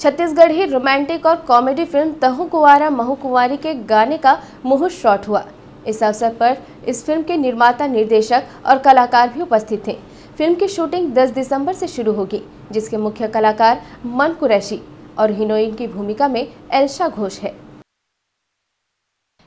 Chhattisgarhi romantic और comedy film Tahu Kunwara Mhow कुंवारी के गाने का मुहूर्त शॉट हुआ। इस अवसर पर इस फ़िल्म के निर्माता, निर्देशक और कलाकार भी उपस्थित थे। फ़िल्म की शूटिंग 10 दिसंबर से शुरू होगी, जिसके मुख्य कलाकार मन कुरैशी और हीरोइन की भूमिका में एल्शा घोष है।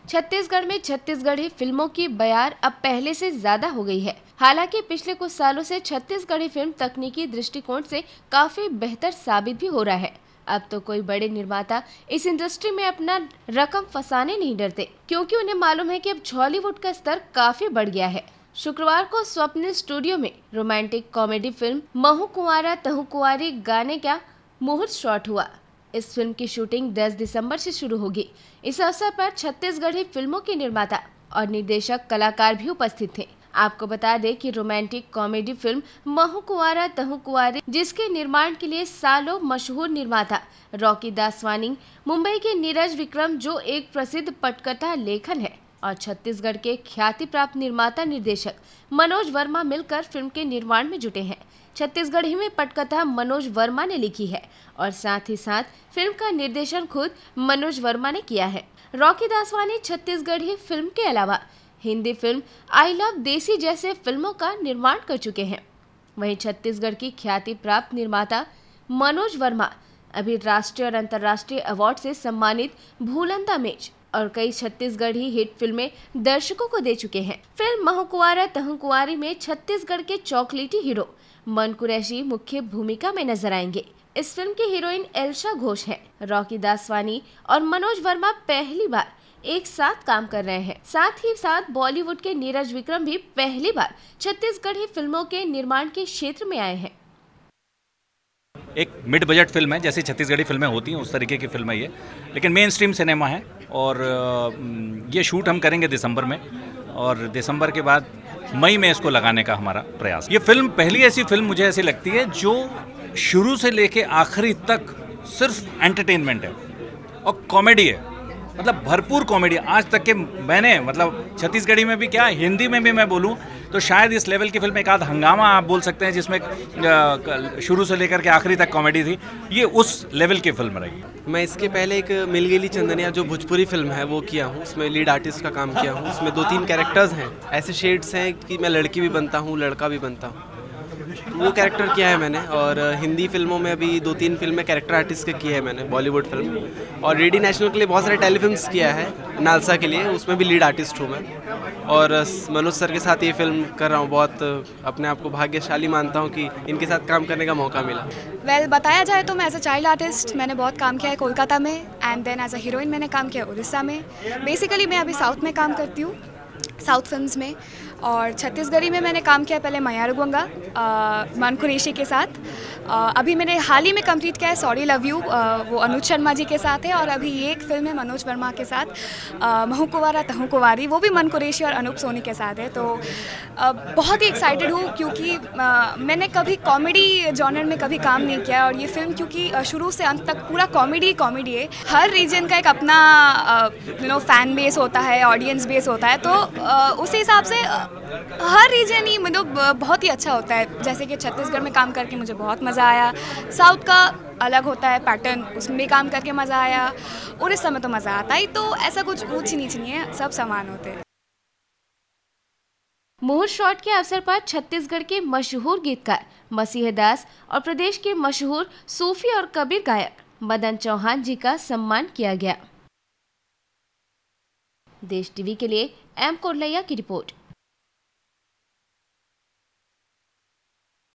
छत्तीसगढ़ में छत्तीसगढ़ी फ़िल्मों की बयार अब पहले से ज़्यादा हो गई है। हालाँकि पिछले कुछ सालों से छत्तीसगढ़ी फ़िल्म तकनीकी दृष्टिकोण से काफ़ी बेहतर साबित भी हो रहा है। अब तो कोई बड़े निर्माता इस इंडस्ट्री में अपना रकम फंसाने नहीं डरते, क्योंकि उन्हें मालूम है कि अब हॉलीवुड का स्तर काफ़ी बढ़ गया है। शुक्रवार को स्वप्न स्टूडियो में romantic comedy film Mahu Kunwara Tahu Kunwari गाने का मुहूर्त शॉट हुआ। इस फ़िल्म की शूटिंग 10 दिसंबर से शुरू होगी। इस अवसर पर छत्तीसगढ़ी फ़िल्मों के निर्माता और निर्देशक कलाकार भी उपस्थित थे। आपको बता दें कि romantic comedy film Mahu Kuara Tahu Kuare जिसके निर्माण के लिए सालों मशहूर निर्माता रॉकी दासवानी, मुंबई के नीरज विक्रम, जो एक प्रसिद्ध पटकथा लेखन है, और छत्तीसगढ़ के ख्याति प्राप्त निर्माता निर्देशक मनोज वर्मा मिलकर फ़िल्म के निर्माण में जुटे हैं। छत्तीसगढ़ी में पटकथा मनोज वर्मा ने लिखी है, और साथ ही साथ फ़िल्म का निर्देशन खुद मनोज वर्मा ने किया है। रॉकी दासवानी छत्तीसगढ़ी फ़िल्म के अलावा हिंदी फ़िल्म आई लव देसी जैसे फ़िल्मों का निर्माण कर चुके हैं। वहीं छत्तीसगढ़ की ख्याति प्राप्त निर्माता मनोज वर्मा अभी राष्ट्रीय और अंतर्राष्ट्रीय अवार्ड से सम्मानित भूलंदा मेज और कई छत्तीसगढ़ी हिट फ़िल्में दर्शकों को दे चुके हैं। फ़िल्म महकुआरा तहकुआरी में छत्तीसगढ़ के चॉकलेटी हीरो मन कुरैशी मुख्य भूमिका में नज़र आएँगे। इस फ़िल्म की हीरोइन एल्शा घोष है। रॉकी दासवानी और मनोज वर्मा पहली बार एक साथ काम कर रहे हैं। साथ ही साथ बॉलीवुड के नीरज विक्रम भी पहली बार छत्तीसगढ़ी फ़िल्मों के निर्माण के क्षेत्र में आए हैं। एक मिड बजट फ़िल्म है, जैसे छत्तीसगढ़ी फ़िल्में होती हैं, उस तरीके की फ़िल्म है ये। लेकिन मेन स्ट्रीम सिनेमा है और ये शूट हम करेंगे दिसंबर में और दिसंबर के बाद मई में इसको लगाने का हमारा प्रयास। ये फ़िल्म पहली ऐसी फ़िल्म मुझे ऐसी लगती है जो शुरू से लेके आखिरी तक सिर्फ़ एंटरटेनमेंट है और कॉमेडी है। मतलब भरपूर कॉमेडी आज तक के मैंने मतलब छत्तीसगढ़ी में भी क्या, हिंदी में भी मैं बोलूँ तो शायद इस लेवल की फ़िल्म एक आध हंगामा आप बोल सकते हैं, जिसमें शुरू से लेकर के आखिरी तक कॉमेडी थी। ये उस लेवल की फ़िल्म रही। मैं इसके पहले एक मिलगेली चंदनिया, जो भोजपुरी फ़िल्म है, वो किया हूँ। उसमें लीड आर्टिस्ट का काम किया हूँ। उसमें दो तीन कैरेक्टर्स हैं। ऐसे शेड्स हैं कि मैं लड़की भी बनता हूँ, लड़का भी बनता हूँ। वो कैरेक्टर किया है मैंने और हिंदी फ़िल्मों में अभी दो तीन फ़िल्में कैरेक्टर आर्टिस्ट के किए हैं मैंने बॉलीवुड फ़िल्म और रेडी नेशनल के लिए बहुत सारे टेलीफिल्म्स किया है नालसा के लिए उसमें भी लीड आर्टिस्ट हूँ मैं। और मनोज सर के साथ ये फ़िल्म कर रहा हूँ बहुत अपने आप को भाग्यशाली मानता हूँ कि इनके साथ काम करने का मौका मिला। वेल well, बताया जाए तो मैं एज अ चाइल्ड आर्टिस्ट मैंने बहुत काम किया है कोलकाता में and then as a heroine मैंने काम किया उड़ीसा में। बेसिकली मैं अभी साउथ में काम करती हूँ साउथ फिल्म्स में। और छत्तीसगढ़ी में मैंने काम किया पहले मयारुगंगा मन कुरेशी के साथ। अभी मैंने हाल ही में कंप्लीट किया है सॉरी लव यू वो अनुज शर्मा जी के साथ है और अभी ये एक फ़िल्म है मनोज वर्मा के साथ। महू कुवारा, तहु कुवारी, वो भी मन कुरेशी और अनूप सोनी के साथ है। तो बहुत ही एक्साइटेड हूँ क्योंकि मैंने कभी कॉमेडी जॉनर में कभी काम नहीं किया और ये फ़िल्म क्योंकि शुरू से अंत तक पूरा कॉमेडी कॉमेडी है। हर रीजन का एक अपना यू नो फ़ैन बेस होता है ऑडियंस बेस होता है। तो उस हिसाब से हर रीजन ही मतलब बहुत ही अच्छा होता है। जैसे कि छत्तीसगढ़ में काम करके मुझे बहुत मज़ा आया। साउथ का अलग होता है पैटर्न उसमें भी काम करके मज़ा आया। और इस समय तो मज़ा आता ही तो ऐसा कुछ ऊँच नीच नहीं है, सब समान होते हैं। मुहूर्त शॉट के अवसर पर छत्तीसगढ़ के मशहूर गीतकार, मसीह दास और प्रदेश के मशहूर सूफी और कबीर गायक, मदन चौहान जी का सम्मान किया गया। देश टीवी के लिए एम कोरलैया की रिपोर्ट।